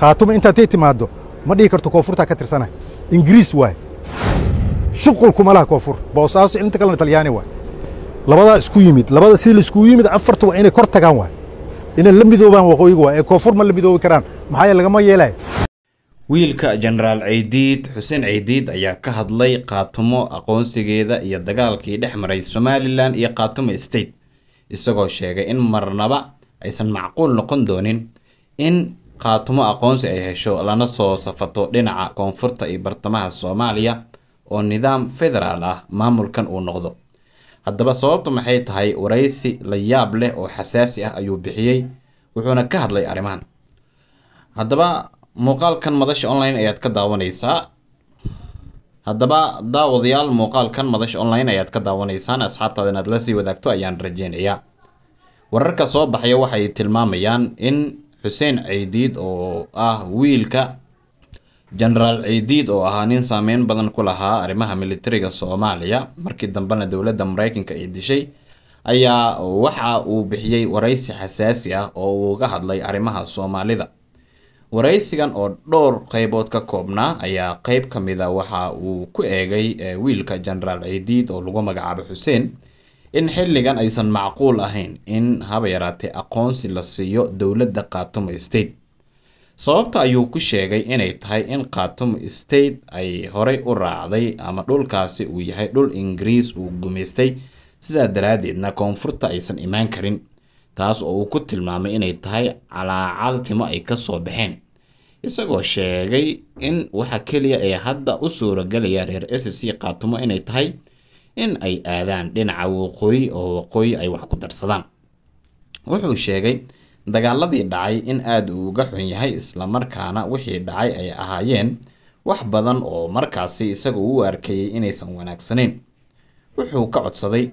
khaatuma intaatay timaaddo. Ma dhihi karto koonfurtaa ka tirsana. Ingiriis waay. Shuqul kuma laha koonfur boosaaso inta kalena talyaani waay. Labadaa isku yimid labada sidii la iskugu yimid afarta waa inay kor tagaan waay. Inay la midoobaan waqooyiga waay. Ee koonfur ma la midoobi karaan. Maxaa lagama yeelay? Wiilka jenaraal ceydiid xuseen ceydiid ayaa ka hadlay qaatumo aqoonsigeeda iyo dagaalkii dhex maray somalilan iyo qaatumo state isagoo sheegay in marnaba aysan macquul noqon doonin in qaatumo aqoonsi ay hesho lana soo safato dhinaca koonfurta iyo bartamaha soomaaliya oo nidaam federaal ah maamulkan uu noqdo. Haddaba sababtu maxay tahay waraysi la yaab leh oo xasaasi ah ayuu bixiyey? Wuxuuna ka hadlay arrimahan. Haddaba muuqaalkan madasha online ayaad ka daawanaysaa. Haddaba daawadayaal muuqaalkan madasha online ayaad ka daawanaysaan asxaabtaada inaad la sii wadaagto ayaan rajeynayaa wararka soo baxaya waxay tilmaamayaan in xuseen ceydiid oo ah wiilka jenaraal ceydiid oo ahaa nin saameyn badan ku lahaa arrimaha militariga soomaaliya. Markii dambena dowladda mareykanka ay dishay ayaa waxa uu bixiyey waraysi xasaasi ah oo uu uga hadlay arrimaha soomaalida. Waraysigan oo dhowr qeybood ka koobnaa ayaa qeyb ka mid a waxa uu ku eegay wiilka jenaraal ceydiid oo lagu magacaabo xuseen in xilligan aysan macquul ahayn in haba yaraatee aqoonsi la siiyo dowladda khaatumo state. Sababta ayuu ku sheegay inay tahay in khaatumo state ay horey u raacday ama dhulkaasi uu yahay dhul ingiriis uu gumaystay sidaa daraaddeedna koonfurta aysan imaan karin taas oo uu ku tilmaamay inay tahay calaacal timo ay ka soo baxeen. Isagoo sheegay in waxa keliya ee hadda u suuragelaya reer s c khaatumo inay tahay in ay aadaan dhinaca waqooyi oo waqooyi ay wax ku darsadaan. Wuxuu sheegay dagaaladii dhacay in aada uu uga xun yahay islamarkaana wixii dhacay ay ahaayeen wax badan oo markaasi isaga u arkayay inaysan wanaagsanayn wuxuu ka codsaday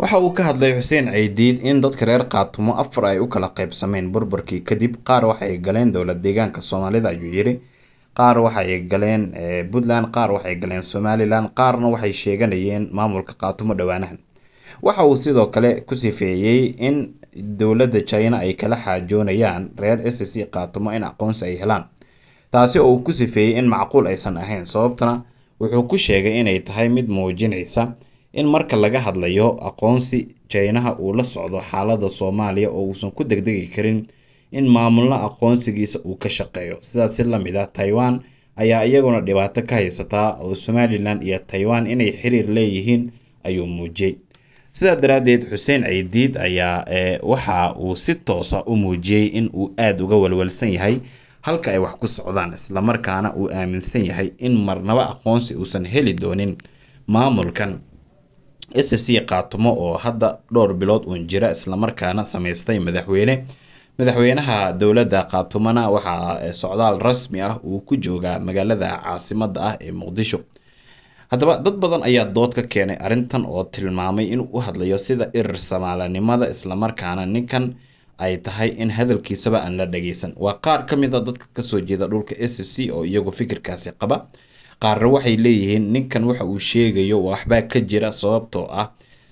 waxa uu ka hadlay xuseen ceydiid in dadka reer khaatumo afar ay u kala qaybsameen burburkii kadib qaar waxay galeen dowlad deegaanka soomaalida ayuu yidhi qaar waxay galeen puntland qaar waxay galeen somalilan qaarna waxay sheeganayeen maamulka khaatumo dhowaanahan waxa uu sidoo kale ku sifeeyey in dowladda china ay kala xaajoonayaan reer s c khaatumo in aqoonsi ay helaan. Taasi oo uu ku sifeeyey in macquul aysan ahayn sababtana wuxuu ku sheegay inay tahay mid muujinaysa in marka laga hadlayo aqoonsi jinaha uu la socdo xaalada soomaaliya oo uusan ku degdegi karin in maamulna aqoonsigiisa uu ka shaqeeyo. Sidaas si la mid ah taiwan ayaa iyaguna dhibaato ka haysataa oo somalilan iyo taiwan inay xiriir leeyihiin ayuu muujiyey. Sidaa daraaddeed xuseen ceydiid ayaa waxa uu si toosa u muujiyey in uu aada uga walwalsan yahay halka ay wax ku socdaan islamarkaana uu aaminsan yahay in marnaba aqoonsi uusan heli doonin maamulkan. S c khaatumo oo hadda dhowr bilood uun jira islamarkaana sameystay madaxweyne madaxweynaha dowladda khaatumona waxaa socdaal rasmi ah uu ku joogaa magaalada caasimada ah ee muqdisho. Haddaba dad badan ayaa dood ka keenay arrintan oo tilmaamay inuu u hadlayo sida irir samaalanimada islamarkaana ninkan ay tahay in hadalkiisaba aan la dhageysan waa qaar ka mid a dadka ka soo jeeda dhulka s c oo iyagu fikirkaasi qaba. Qaarna waxay leeyihiin ninkan waxa uu sheegayo waxbaa ka jira sababtoo ah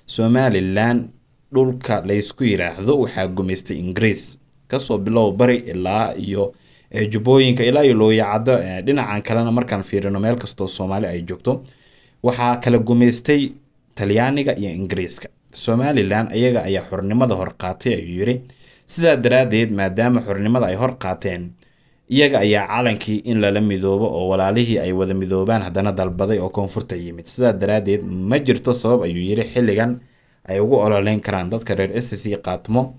somalilan dhulka laysku yiraahdo waxaa gumaystay ingiriis ka soo bilow bari ilaa iyo jubbooyinka ilaa iyo looyacado dhinacan kalena markaan fiirino meel kastoo soomaali ay joogto. Waxaa kala gumaystay talyaaniga iyo ingiriiska. Somalilan iyaga ayaa xornimada hor qaatay ayuu yiri sidaa daraaddeed maadaama xornimada ay hor qaateen iyaga ayaa calankii in lala midoobo oo walaalihii ay wada midoobaan haddana dalbaday oo koonfurta yimid. Sidaa daraaddeed ma jirto sabab ayuu yiri xilligan ay ugu ololeyn karaan. Dadka reer s c khaatmo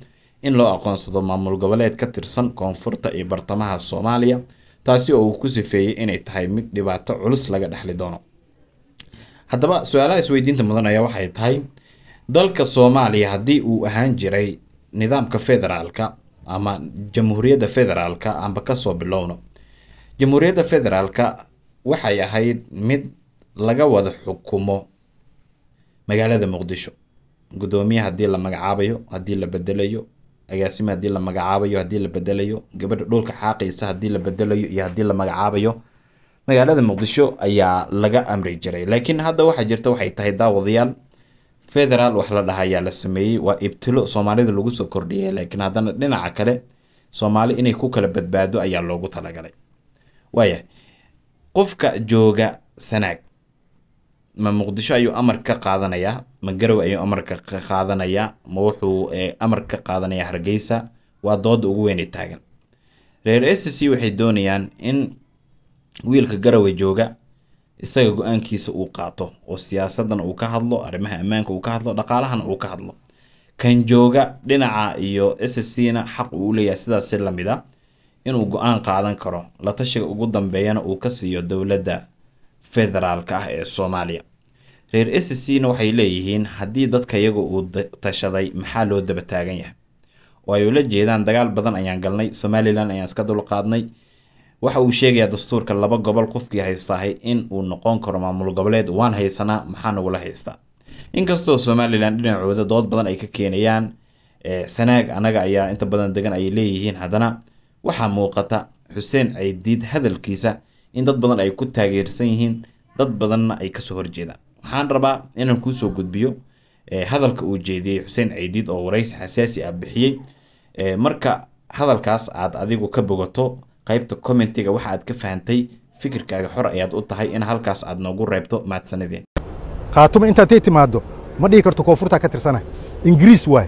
in loo aqoonsado maamul goboleed ka tirsan koonfurta iyo bartamaha soomaaliya taasi oo uu ku sifeeyey inay tahay mid dhibaato culus laga dhexli doono. Haddaba su'aalaha isweydiinta mudan ayaa waxay tahay dalka soomaaliya haddii uu ahaan jiray nidaamka federaalka ama jamhuuriyadda federaalka amba ka soo bilowno. Jamhuuriyadda federaalka waxay ahayd mid laga wada xukumo magaalada muqdisho. Guddoomiye haddii la magacaabayo haddii la bedelayo agaasime haddii la magacaabayo haddii la bedelayo. Gabadha dhulka xaaqaysa haddii la bedelayo iyo haddii la magacaabayo. Magaalada muqdisho ayaa laga amri jiray. Laakiin hadda waxaa jirta waxay tahay daawadayaal. Federaal wax la dhaha ayaa la sameeyey. Waa ibtilo soomaalida lagu soo kordhiyay laakiin haddana dhinaca kale soomaali inay ku kala badbaado ayaa loogu talagalay. Waayahay qofka jooga sanaag ma muqdisho ayuu amar ka qaadanayaa ma garow ayuu amarka ka qaadanayaa ma wuxuu amar ka qaadanayaa hargeysa waa dooda ugu weynay taagan. Reer s c waxay doonayaan in wiilka garowe jooga isaga go'aankiisa uu qaato oo siyaasadana uu ka hadlo arrimaha ammaanka uu ka hadlo dhaqaalahana uu ka hadlo. Kan jooga dhinaca iyo s c na xaq uu leeyahay sidaas si la mid a inuu go'aan qaadan karo. La tashiga ugu dambeeyana uu ka siiyo dowladda federaalka ah ee soomaaliya. Reer s c na waxay leeyihiin haddii dadka iyaga uu tashaday maxaa loo daba taagan yahay? Oo ay ula jeedaan dagaal badan ayaan galnay somalilan ayaan iska dulqaadnay waxa uu sheegayaa dastuurka laba gobol qofkii haystaahay in uu noqon karo maamul goboleed waan haysanaa maxaa nagula haystaa? Inkastoo somalilan dhinacooda dood badan ay ka keenayaan sanaag anaga ayaa inta badan degan ayay leeyihiin haddana waxaa muuqata xuseen caydiid hadalkiisa in dad badan ay ku taageersan yihiin dad badanna ay ka soo horjeedaan waxaan rabaa inaan kuusoo gudbiyo hadalka uu jeediyey xuseen caydiid oo waraysi xasaasi ah bixiyey marka hadalkaas aad adigu ka bogato qaybta commentiga waxa aad ka fahantay fikirkaaga xor ayaad u tahay in halkaas aad noogu reebto mahadsanideen khaatuma intaatay timaaddo ma dhihi karto koonfurtaa ka tirsana ingiriis waay.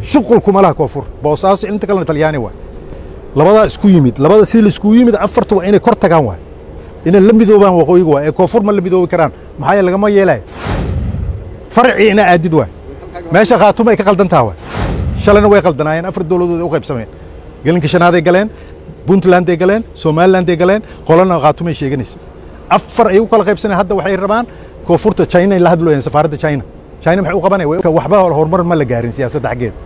Shuqulkuma laha koonfur boosaaso inta kalena talyaani waay labadaa isku yimid labada sidii la iskugu yimid afarta waa inay kor tagaan waay. Inay la midoobaan waqooyiga waay. Ee koonfur ma la midoobi karaan. Maxaa yeele lagama yeelay? Farcii ina aadid waay. Meesha khaatuma ay ka qaldantaha waay. Shalayna way qaldanaayeen afar dowladood ay u qaybsameen. Gelinka shanaaday galeen puntlanday galeen somalilanday galeen qolana khaatumay sheeganaysa. Afar ay u kala qaybsaneen hadda waxay rabaan koonfurta china ay la hadlooyeen safaaradda china. China maxay u qabanaya waxba horumar ma la gaarin siyaasadda xaggeeda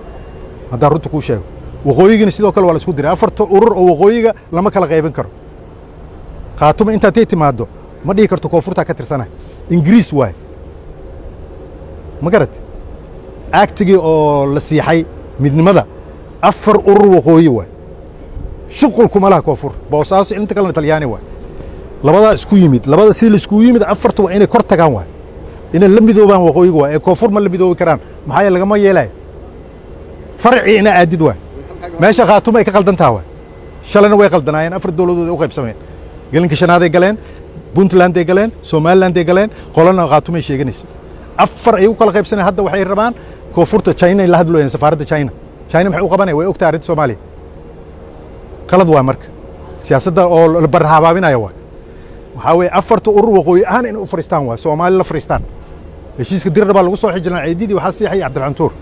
haddaan runta kuu sheego waqooyigina sidoo kale waa la isku diray. Afarta urur oo waqooyiga lama kala qaybin karo. Khaatuma intaatay timaaddo ma dhihi karto koonfurtaa ka tirsana ingiriis waay ma garat actigii oo la siixay midnimada afar urur waqooyi waay shuqulkuma laha koonfur. Boosaaso inta kalena talyaani waay labadaa isku yimid labada sidii la iskugu yimid afarta waa inay kor tagaan waay inay la midoobaan waqooyiga waay ee koonfur ma la midoobi karaan. Maxaa yeele lagama yeelay? Farcii ina aadid waay meesha khaatuma ay ka qaldantaha waay shalayna way qaldanaayeen afar dowladood ay u qaybsameen. Gelinka shanaaday galeen puntlanday galeen somalilanday galeen qolana khaatumay sheeganaysa. Afar ay u kala qaybsaneen hadda waxay rabaan koonfurta china ay la hadlooyeen safaaradda china. China maxay u qabanaya way ogtahay arrinta soomaaliya. Qalad waa marka. Siyaasadda oo la barhabaabinaya waay waxaa weeye afarta urur waqooyi ahaan inay u fariistaan waay soomaali la fariistaan heshiiska dirar baa lagu soo xijilaa ciididii waxaa siixay cabdiraxmaan tuur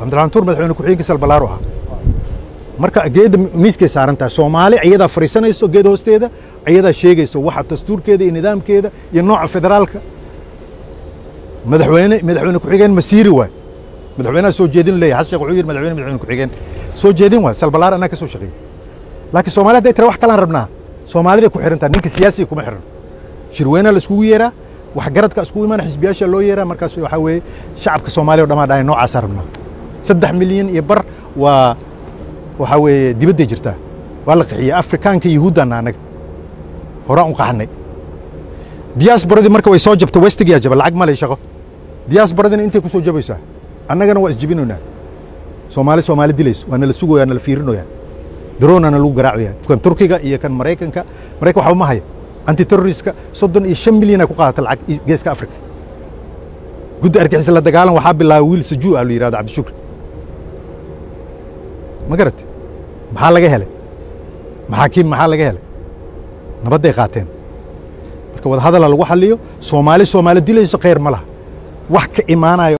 cabdiraxmaan tuur madaxweyne ku-xigeenka salbalaaro ahaa marka geedda miiskay saaran tahay soomaali ayadaa fariisanayso geed hoosteeda ayadaa sheegayso waxa dastuurkeeda iyo nidaamkeeda iyo nooca federaalka. Madaxweyne madaxweyne ku-xigeen masiiri waay. Madaxweynaha soo jeedin leeyahay. Xasan sheekh wuxuu yidhi madaxweyne madaxweyne ku-xigeen soo jeedin waay. Salbalaar anaa ka soo shaqeeyey laakiin soomaali hadday tira wax kalaan rabnaa. Soomaalida ku xiran tahay ninka siyaasiga kuma xiran. Shirweynaha la iskugu yeeraa waxgaradka iskugu imaana xisbiyaasha loo yeeraa. Markaas waxaa weeye shacabka soomaaliya o dhamaa dhahay noocaasaa rabnaa. Saddex milyan iyo bar waa waxaa dibadday jirtaa. Waa la qixiyey afrikaanka yuhuuddaana annaga horaan u qaxnay diyaasbaradii marka way soo jabta westigiyaa jaba lacag malay shaqo. Diyaasbaradina intay ku soo jabaysaa. Annagana waa isjibinoynaa soomaali soomaali dilayso waa nala sugoyaa nala fiirinoyaa daroonana lagu garaacoyaa kan turkiga iyo kan maraykanka maraykan waxba ma haya anti soddon iyo shan milyan ay ku qaadata lacag geeska afrika. Guddi argixisa la dagaalan waxaa bilaabay wiil sajuu ah la yidhahdo cabdishukri ma garate maxaa laga helay? Maxaakiim maxaa laga helay? Nabadday qaateen. Marka wadahadala lagu xaliyo soomaali soomaali dilayso khayr ma laha wax ka imaanayo